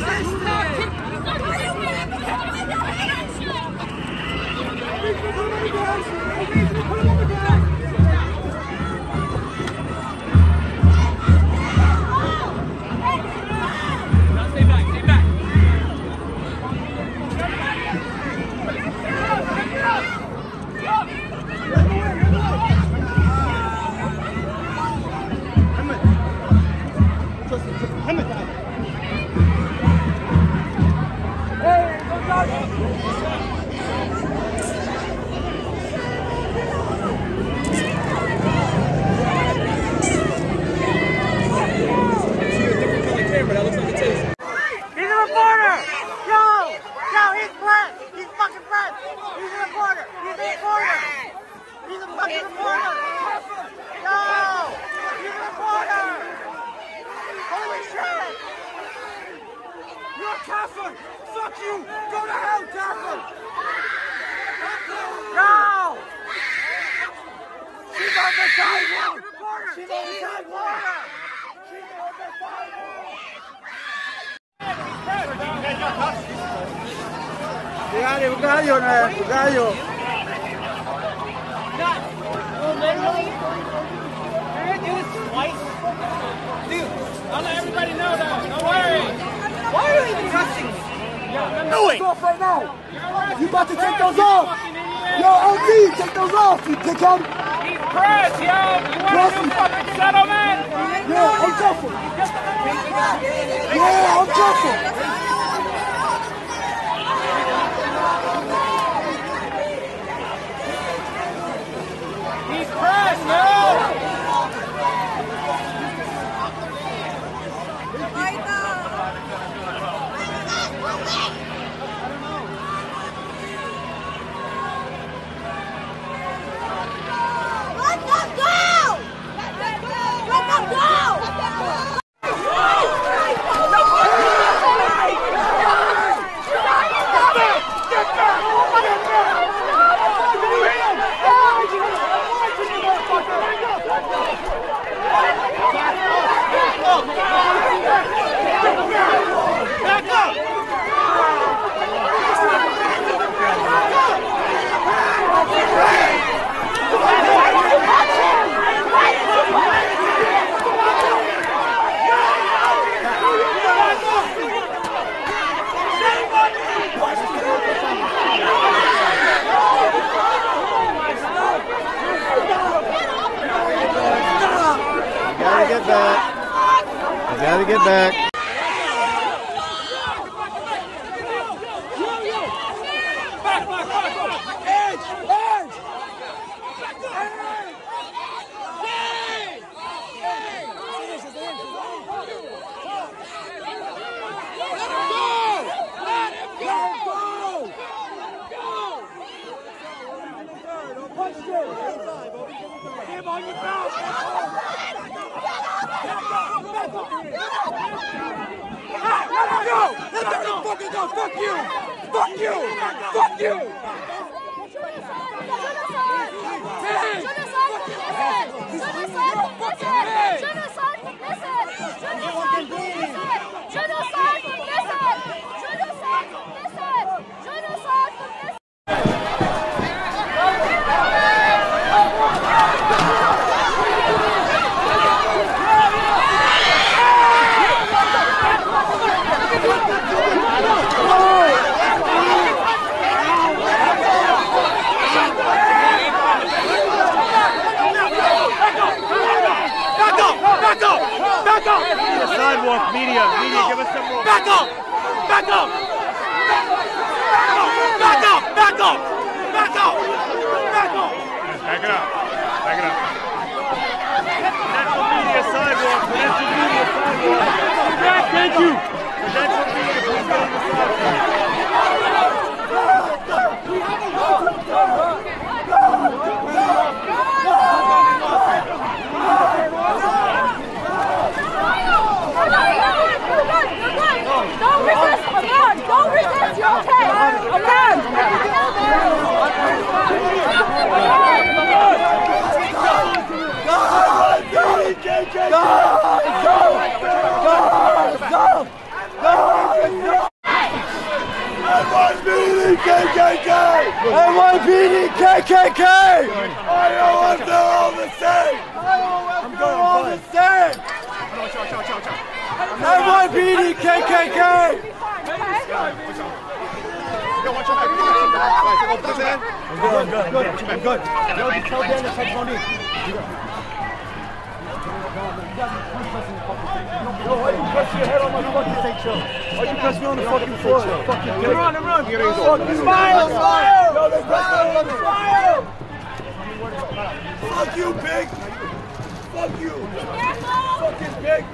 Stay shit! You're a Catholic! Fuck you! Go to hell, Catholic! Yo! She's on the sidewalk! She's on the sidewalk! Dale, un gallo, ¿no? un gallo. Do it! Off right now. You about to take those off? Yo, OG, take those off, you dickhead! He's pressed, yo. You want to do fucking settlement? Yeah, I'm tougher. Yeah, I'm tougher. He's pressed, no. Let them go! Let them go! Let them go! I gotta get back. Gotta get back. Let them fucking go! Fuck you! Fuck you! Fuck you! Hey! Back up! Back up! Back up! Sidewalk, media, media, give us some more. Back up! Back up! Back up! Back up! Back up! Back up! Back up. Back it up. Back it up. Credential media sidewalk. Media sidewalk. Thank you. Credential media, please get on the sidewalk. NYPD KKK! IOF, they're all the same! IOF, they're all the same! NYPD KKK! watch your back. Right, go put it in. I'm good, good, good. Watch your back, good. Yo, just tell Dan to touch Monique. You go. You press your head on my fucking thing, chill? Why you press me on the fucking floor? Fucking dick. Run, run. Fucking smile, smile. Yo, they press me on the smile. Fuck you, pig. Fuck you. Fucking pig.